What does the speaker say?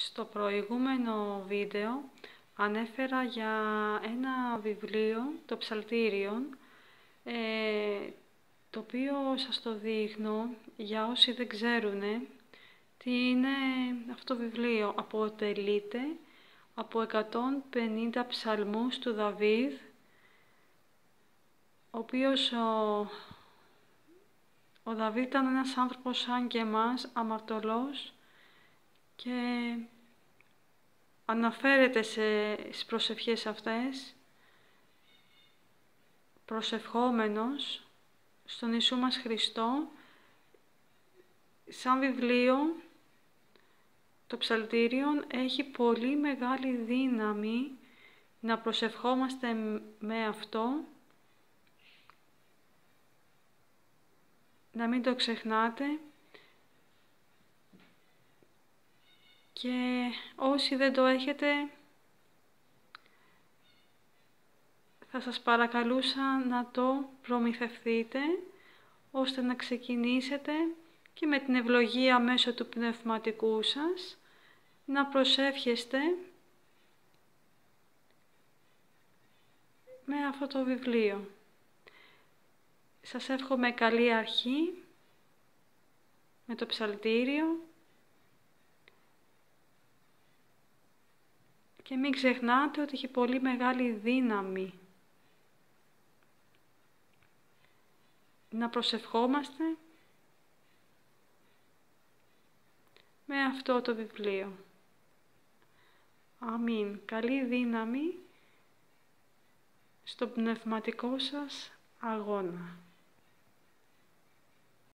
Στο προηγούμενο βίντεο ανέφερα για ένα βιβλίο, το Ψαλτήριον, ε, το οποίο σας το δείχνω για όσοι δεν ξέρουν τι είναι αυτό το βιβλίο. Αποτελείται από 150 ψαλμούς του Δαβίδ, ο οποίος ο, ο Δαβίδ ήταν ένας άνθρωπος σαν και εμάς, αμαρτωλός, και αναφέρεται σε, στις προσευχές αυτές προσευχόμενος στον Ιησού μας Χριστό σαν βιβλίο το ψαλτήριο έχει πολύ μεγάλη δύναμη να προσευχόμαστε με αυτό να μην το ξεχνάτε και όσοι δεν το έχετε θα σας παρακαλούσα να το προμηθευτείτε ώστε να ξεκινήσετε και με την ευλογία μέσω του πνευματικού σας να προσεύχεστε με αυτό το βιβλίο. Σας εύχομαι καλή αρχή με το ψαλτήριο Και μην ξεχνάτε ότι έχει πολύ μεγάλη δύναμη να προσευχόμαστε με αυτό το βιβλίο. Αμήν. Καλή δύναμη στο πνευματικό σας αγώνα.